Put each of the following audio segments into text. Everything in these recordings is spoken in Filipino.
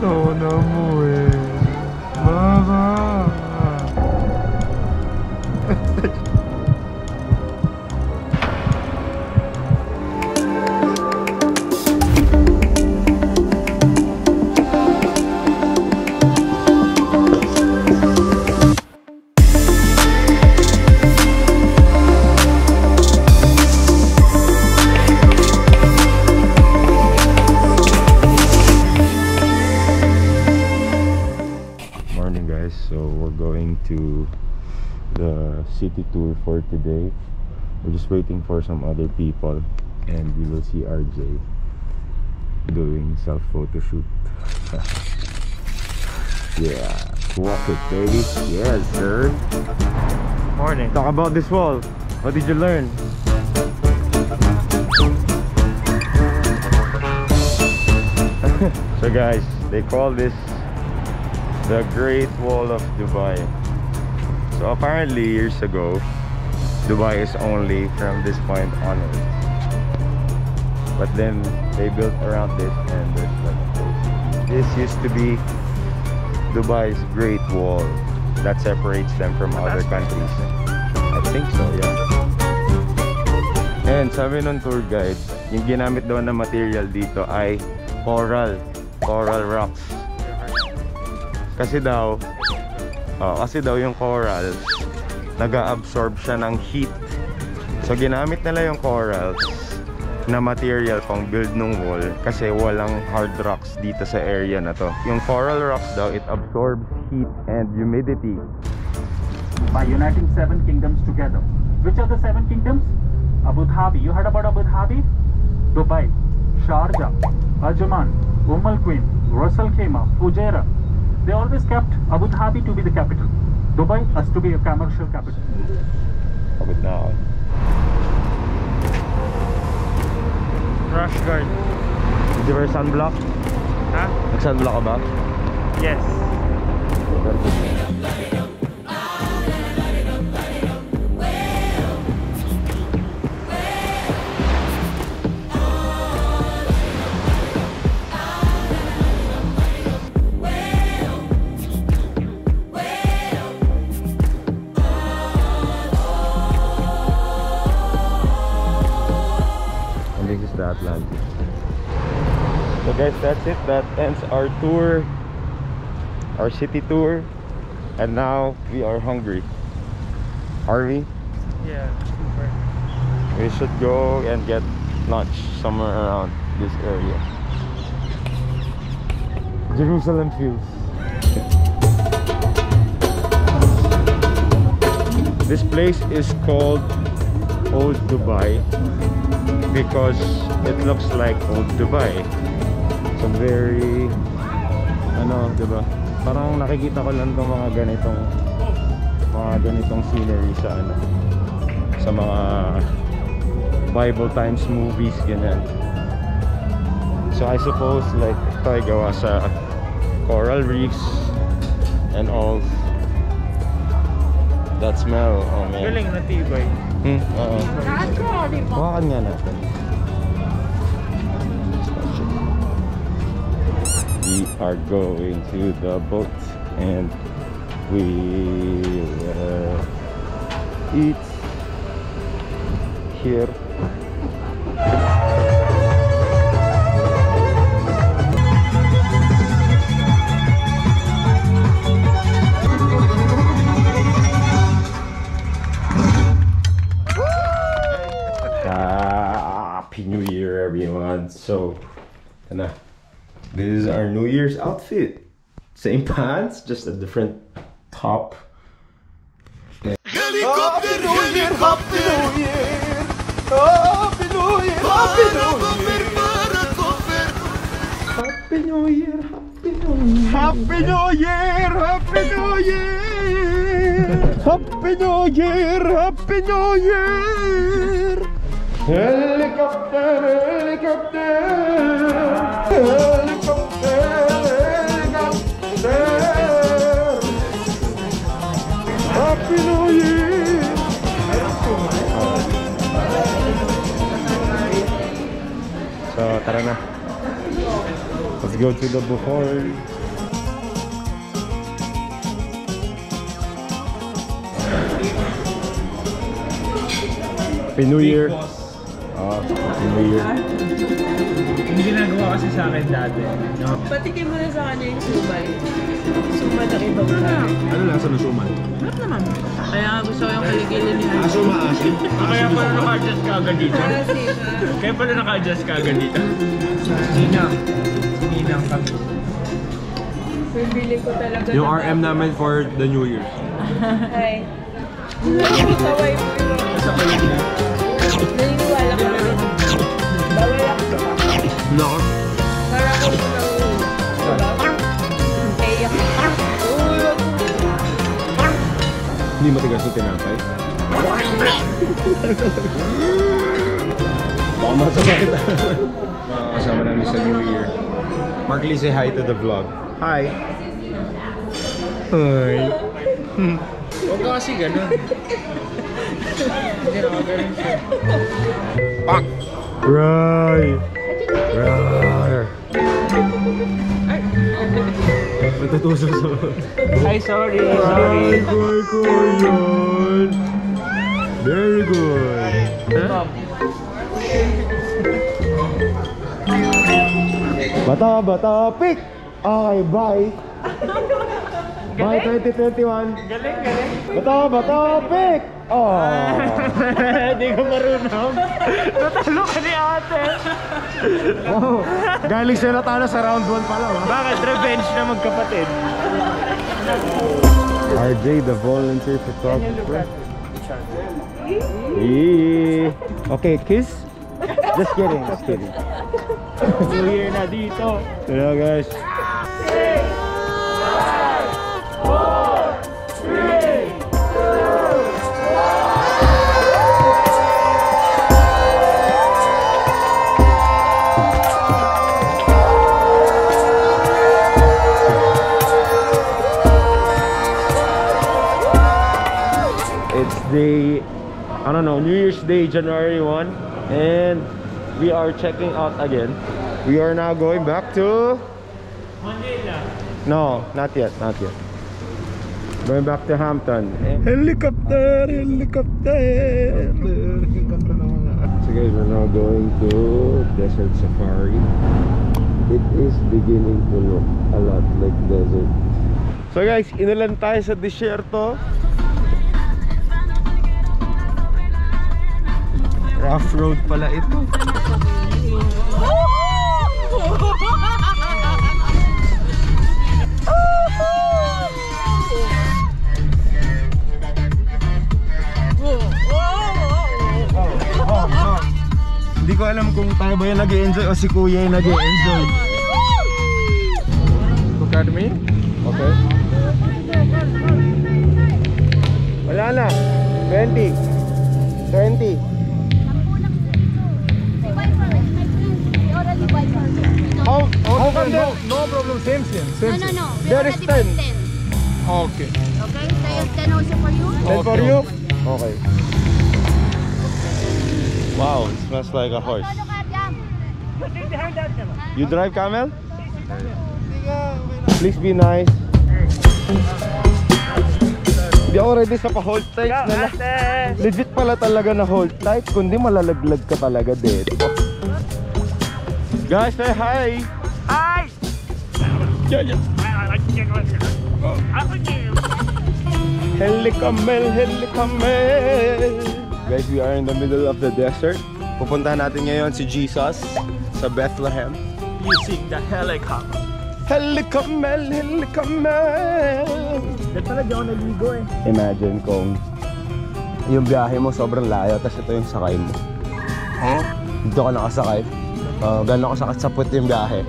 Dona Moeda, vá. Today. We're just waiting for some other people and we will see RJ doing self photo shoot. yeah, walk it baby. Yes sir. Morning. Talk about this wall. What did you learn? so guys, they call this the Great Wall of Dubai. So apparently years ago, Dubai is only from this point onwards. But then they built around this and there's like. This used to be Dubai's Great Wall that separates them from other countries. I think so, yeah. And sabi nung tour guide, yung ginamit daw na material dito ay coral, coral rocks. Kasi daw, oh, kasi daw yung coral, nag-absorb siya ng heat. So ginamit nila yung corals na material pang build nung wall kasi walang hard rocks dito sa area na to. Yung coral rocks daw, it absorbs heat and humidity. by uniting seven kingdoms together. Which are the seven kingdoms? Abu Dhabi. You heard about Abu Dhabi? Dubai, Sharjah, Ajman, Umm Al Queen, Ras Al Khaimah, Fujairah. They always kept Abu Dhabi to be the capital. Dubai has to be a commercial capital. Pagod na ako. Rush guard. Did you wear sunblock? Ha? Nag-sunblock ka ba? Yes. And that's it. That ends our tour, our city tour. And now we are hungry. Are we? Yeah, super. We should go and get lunch somewhere around this area. Jerusalem feels. This place is called Old Dubai because it looks like Old Dubai. It's a very ano, 'di ba? Parang nakikita ko lang tong mga ganitong mga ganitong scenery sa ano sa mga Bible times movies ganyan. So I suppose like ito ay gawa sa coral reefs and all that smell. Oh man. Galing na tibay. Hmm, oo. Hawakan nga natin. We are going to the boat and we will eat here. Happy New Year, everyone. So, ano, uh, this is our New Year's outfit. Same pants, just a different top. Helikopter, helikopter. Happy New Year, Happy New Year. Happy New Year, Happy New Year. Happy New Year, Happy New Year. Happy New Year, Happy New Year. Helicopter, helicopter, helicopter, helicopter. Happy New Year. So, tara na. Let's go to the Bukhol. Happy New Year. Ah, Happy New Year. Hindi ginagawa kasi sa akin dati. No? Patikim mo na sa kanya yung suman. Suman na ibang sabi. Ano lasa ng suman? Ano naman? Kaya nga gusto ko yung kaligilin ni Hans. Aso maasim. Kaya pala naka-adjust ka agad dito. Kaya pala naka-adjust ka agad dito. Ninang. Ninang kami. Pipili ko talaga. Yung RM namin for the New Year. Ay. Saway mo yun. Sa kayo wag mo. Hindi matigas yung tinapay. Baka masakit. Mga kasama namin sa New Year. Mark Lee, say hi to the vlog. Hi. Hi. Huwag ka kasi ganun. Hindi na ganun siya. Pak! Right! Right! Matutusok sa... Ay, sorry. Ay, Sorry. koy ko yun. Very good. Bata, bata, pick! Okay, bye. Bye 2021. Galing, galing. Bata, bata, pick! Oh. Hindi ko marunong. Natalo ka ni ate. wow. Galing siya natalo sa round 1 pa lang. ha? Bakit? Revenge na magkapatid. RJ, the volunteer photographer. Yee. Okay, kiss? Just kidding, just kidding. New Year na dito. Hello guys. I don't know, New Year's Day, January 1. And we are checking out again. We are now going back to... Manila. No, not yet, not yet. Going back to Hampton. Helicopter, helicopter. So guys, we're now going to Desert Safari. It is beginning to look a lot like desert. So guys, inulan tayo sa disyerto. Rough road pala ito. Hindi ko alam kung tayo ba yung nag-enjoy o si kuya yung nag-enjoy. Look at me. Okay. Wala na. 20. 20. How, how come there? No problem, same same. No, no, no. We There is 10. 10. Okay. Okay? There's 10 also for you. Then for you? Okay. Wow, it smells like a horse. Ano ka, Jam? You drive camel? Please be nice. Hindi ako ready sa pa-hold tight na lang. Legit pala talaga na hold tight, kundi malalaglag ka talaga dito. Guys, say hi! Helicamel, helicamel! Guys, we are in the middle of the desert. Pupuntahan natin ngayon si Jesus sa Bethlehem. Using the helicopter. Helicamel, helicamel! Dahil pala di ako naligo eh. Imagine kung yung biyahe mo sobrang layo, tapos ito yung sakay mo. Huh? Dito ka nakasakay. Uh, gano'n kasakit sa puwet yung biyahe.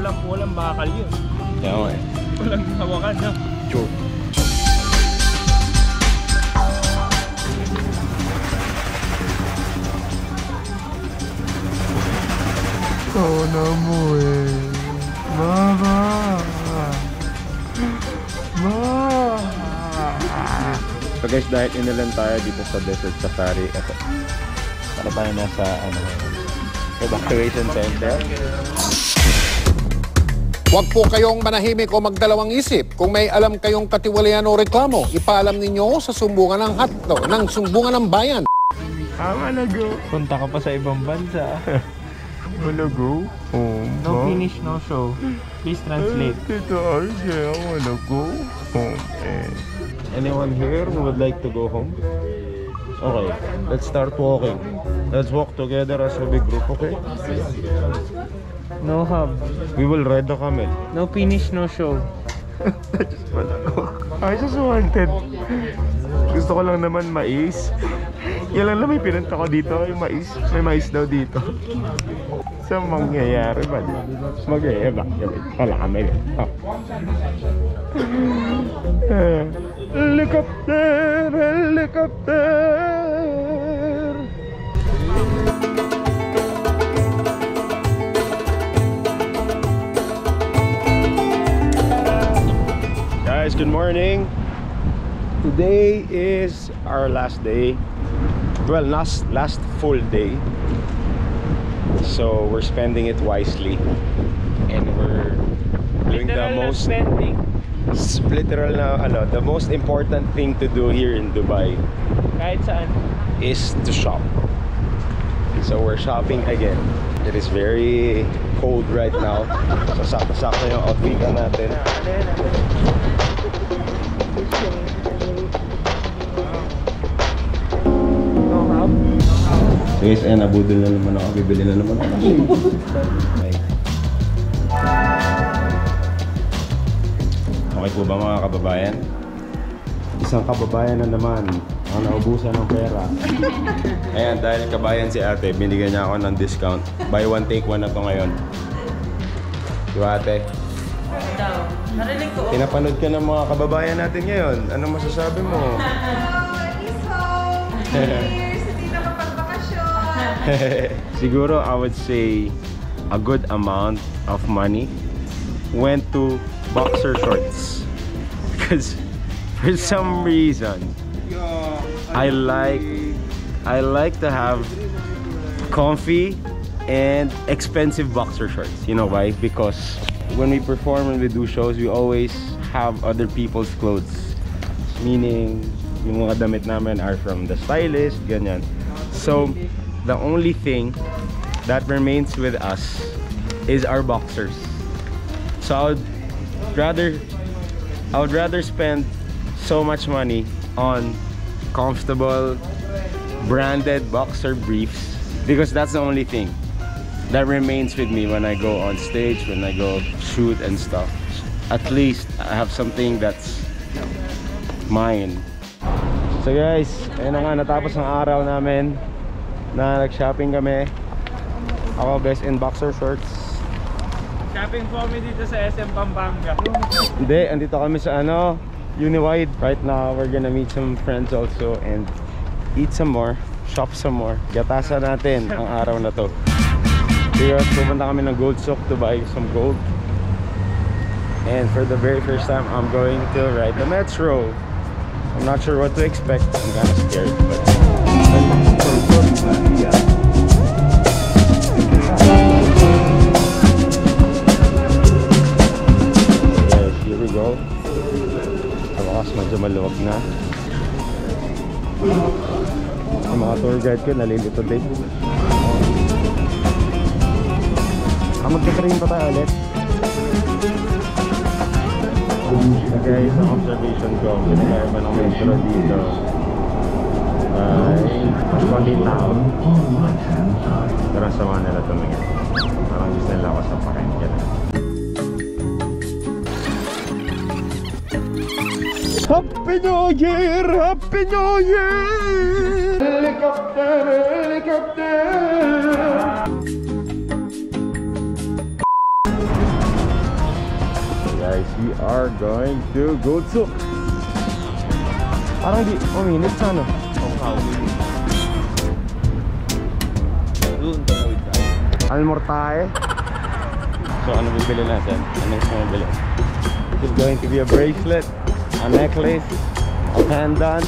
Walang, walang bakal yun. Kaya nga eh. Walang hawakan na. Sure. Kona mo eh. Mama. Ma. So guys, dahil inalan tayo dito sa Desert Safari, eto. Para tayo nasa ano, evacuation center. Huwag po kayong manahimik o magdalawang isip. Kung may alam kayong katiwalian o reklamo, ipaalam ninyo sa sumbungan ng hatlo, ng sumbungan ng bayan. I'm gonna go. Punta ka pa sa ibang bansa. Wanna go? Home. No finish, no show. Please translate. Tito RJ, I wanna go home. Eh. Anyone here who would like to go home? Okay, let's start walking. Let's walk together as a big group, okay? No hub. We will ride the camel. No finish, no show. I just wanted. Gusto ko lang naman mais. Yan lang lang may pinunta ko dito, yung mais. May mais daw dito. Sa mangyayari ba? Mag-e-eba. Pala kami. Oh. Helicopter! Helicopter! Good morning. Today is our last day. Well, last last full day. So we're spending it wisely, and we're doing the Literal na most spending. literal na ano, the most important thing to do here in Dubai Kahit saan. is to shop. So we're shopping again. It is very cold right now. So sakto-sakto yung outfit natin. Ah, So guys, ayan, nabudol na naman ako. Bibili na naman ako. Okay. Okay po ba mga kababayan? Isang kababayan na naman ang naubusan ng pera. Ayan, dahil kabayan si ate, binigyan niya ako ng discount. Buy one, take one na to ngayon. Di ba ate? Daw. Narinig ko. Pinapanood ka ng mga kababayan natin ngayon. Ano masasabi mo? Siguro I would say a good amount of money went to boxer shorts because for some reason I like I like to have comfy and expensive boxer shorts. You know why? Because when we perform and we do shows, we always have other people's clothes. Meaning, yung mga damit namin are from the stylist, ganyan. So, the only thing that remains with us is our boxers. So I would rather I would rather spend so much money on comfortable branded boxer briefs because that's the only thing that remains with me when I go on stage, when I go shoot and stuff. At least I have something that's mine. So guys, ayun na nga natapos ang araw namin na nag-shopping kami. Ako best in boxer shorts. Shopping po kami dito sa SM Pampanga. Hindi, andito kami sa ano, Uniwide. Right now, we're gonna meet some friends also and eat some more, shop some more. Gatasan natin ang araw na to. Because pupunta kami ng gold souk to buy some gold. And for the very first time, I'm going to ride the metro. I'm not sure what to expect. I'm kind of scared, but... medyo maluwag na. Ang mga tour guide ko, nalilito din. Ah, magka-train pa tayo ulit. Okay, sa observation ko, pinagaya pa ng metro dito. Ay, konting tao. Pero sama nila tumingin. Parang gusto nila ako sa Happy New Year! Happy New Year! Helicopter! Helicopter! Guys, we are going to go to Parang di, uminit oh, sa ano? Almortae. So ano bibili natin? Ano gusto mo bili? It's going to be a bracelet, a necklace, a pendant.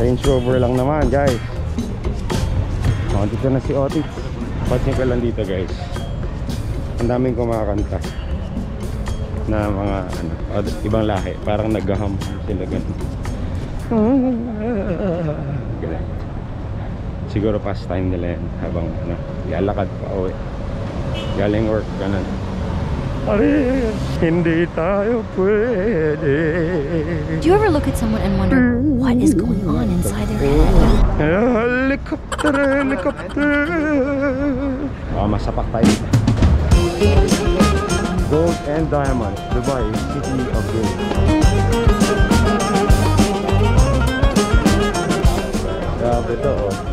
Range Rover lang naman guys. Oh, dito na si Otis. Pansin ko lang dito guys. Ang daming kumakanta na mga ano, ibang lahi. Parang naghaham sila ganun. Ganun. Siguro pastime nila yan habang ano, ialakad pa uwi. Galing work, ganun. Pare, hindi tayo pwede. Do you ever look at someone and wonder what is going on inside their head? Helicopter, helicopter. Baka masapak tayo. Gold and diamond, Dubai, city of gold. Grabe to, oh.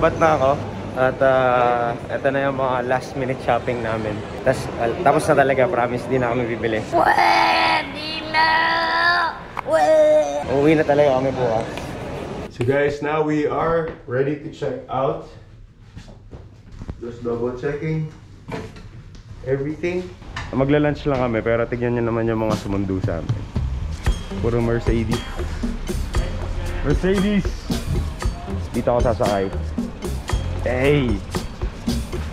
Nalobat na ako. At uh, ito na yung mga last minute shopping namin. Tas, al- tapos na talaga, promise, di na kami bibili. Pwede na! Pwede! Uuwi na talaga kami bukas. So guys, now we are ready to check out. Just double checking everything. Magla-lunch lang kami pero tignan nyo naman yung mga sumundo sa amin. Puro Mercedes. Mercedes! Dito ako sasakay. Hey!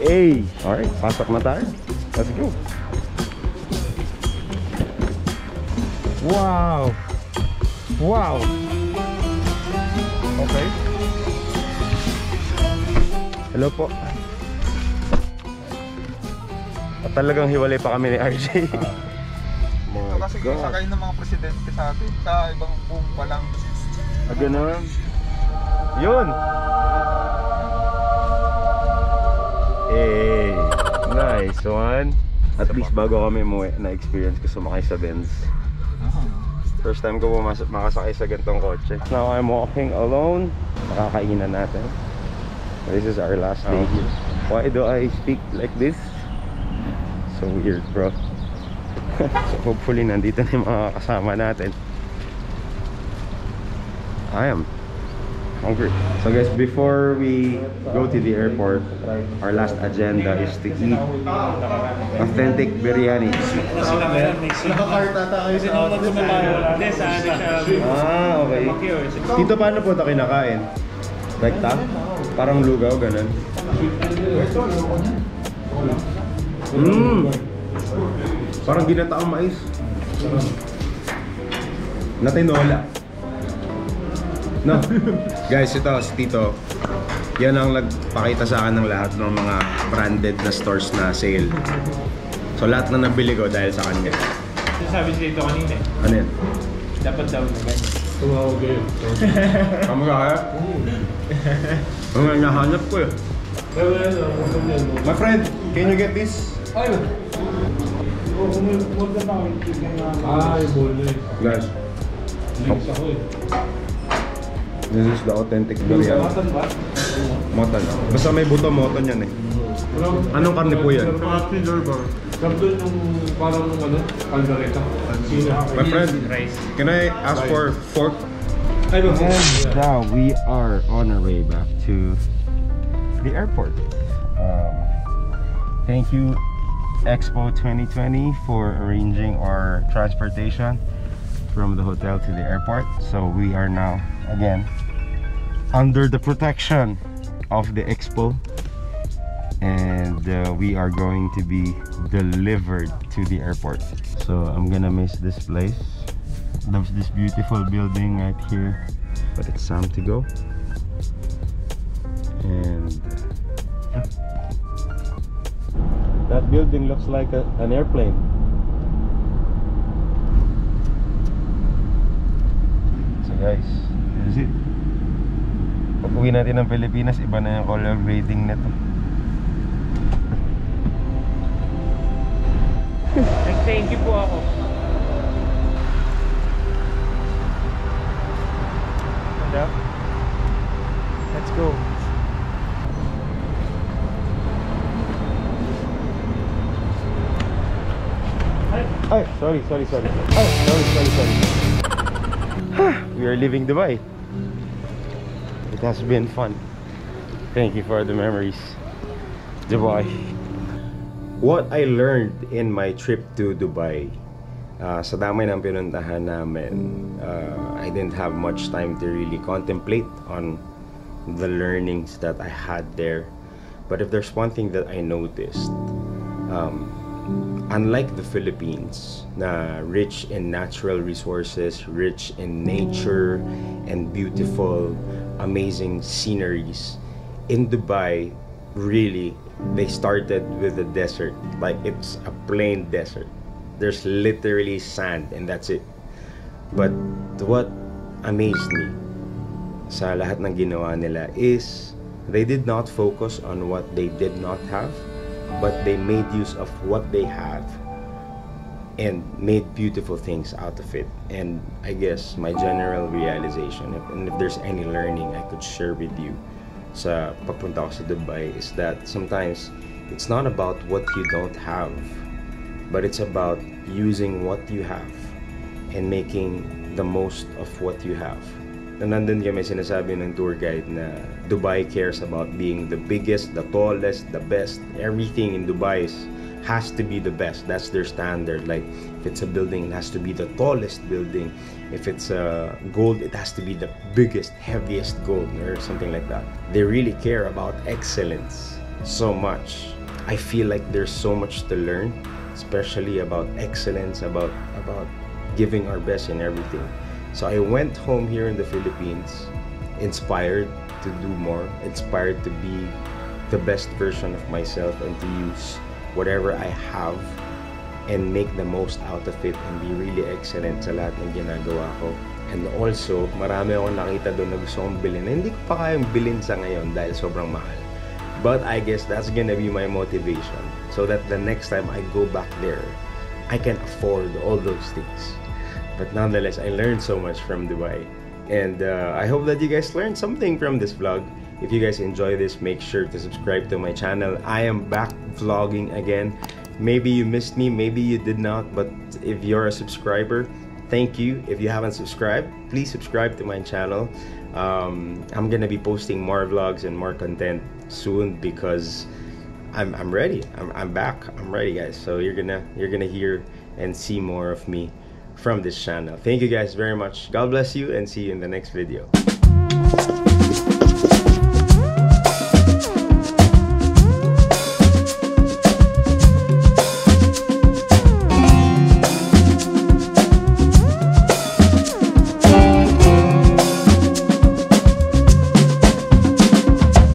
Hey! Alright, pasok na tayo. Let's go. Wow! Wow! Okay. Hello po. At talagang hiwalay pa kami ni RJ. Ito kasi sakay ng mga presidente sa atin. Sa ibang buong pa lang. Ah, ganun. Yun! Eh, nice one. At least bago kami umuwi, na-experience ko sumakay sa Benz. First time ko pumasok makasakay sa gantong kotse. Now I'm walking alone. Makakainan natin. This is our last day here. Why do I speak like this? So weird, bro. so hopefully nandito na yung mga kasama natin. I am hungry. So guys, before we go to the airport, our last agenda is to eat authentic biryani. Ah, okay. Dito paano po ito kinakain? Rekta? Parang lugaw, ganun. Mmm! Parang ginataang mais. Na tinola. No. Guys, ito si Tito. Yan ang nagpakita sa akin ng lahat ng mga branded na stores na sale. So lahat na nabili ko dahil sa kanya. Sabi si dito kanina eh. Ano yan? Dapat daw naman. Kamu kaya? Ang nga nahanap ko eh. My friend, can you get this? Guys. This is the authentic biryani. Motan. Basta may buto motan yan eh. Anong karne po yan? My friend, can I ask for fork? And now we are on our way back to the airport. Um, thank you Expo 2020 for arranging our transportation from the hotel to the airport. So we are now again under the protection of the Expo and uh, we are going to be delivered to the airport. So I'm gonna miss this place. There's this beautiful building right here, but it's time to go. And yeah. that building looks like a, an airplane. So guys, this is it. Pag uwi natin ng Pilipinas, iba na yung color grading nito. Nag-thank you po ako. Ano? Let's go. Ay, sorry, sorry, sorry. Ay, sorry, sorry, sorry. we are leaving Dubai. It has been fun. Thank you for the memories. Dubai. what I learned in my trip to Dubai, uh, sa dami ng pinuntahan namin, uh, I didn't have much time to really contemplate on the learnings that I had there. But if there's one thing that I noticed, um, unlike the Philippines, na rich in natural resources, rich in nature and beautiful, amazing sceneries, in Dubai, really, they started with the desert. Like it's a plain desert. There's literally sand and that's it. But what amazed me sa lahat ng ginawa nila is they did not focus on what they did not have, but they made use of what they have and made beautiful things out of it. And I guess my general realization, if, and if there's any learning I could share with you sa pagpunta ko sa Dubai is that sometimes it's not about what you don't have, but it's about using what you have and making the most of what you have. Na nandun kami sinasabi ng tour guide na Dubai cares about being the biggest, the tallest, the best. Everything in Dubai is, has to be the best. That's their standard. Like if it's a building, it has to be the tallest building. If it's a gold, it has to be the biggest, heaviest gold or something like that. They really care about excellence so much. I feel like there's so much to learn, especially about excellence, about about giving our best in everything. So I went home here in the Philippines inspired to do more, inspired to be the best version of myself and to use whatever I have and make the most out of it and be really excellent sa lahat ng ginagawa ko. And also, marami akong nakita doon na gusto kong bilhin na hindi ko pa kayang bilhin sa ngayon dahil sobrang mahal. But I guess that's gonna be my motivation so that the next time I go back there, I can afford all those things. But nonetheless, I learned so much from Dubai. And uh, I hope that you guys learned something from this vlog. If you guys enjoy this, make sure to subscribe to my channel. I am back vlogging again. Maybe you missed me, maybe you did not, but if you're a subscriber, thank you. If you haven't subscribed, please subscribe to my channel. Um, I'm gonna be posting more vlogs and more content soon because I'm, I'm ready. I'm, I'm back. I'm ready, guys. So you're gonna you're gonna hear and see more of me from this channel. Thank you guys very much. God bless you and see you in the next video.